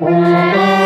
Amen.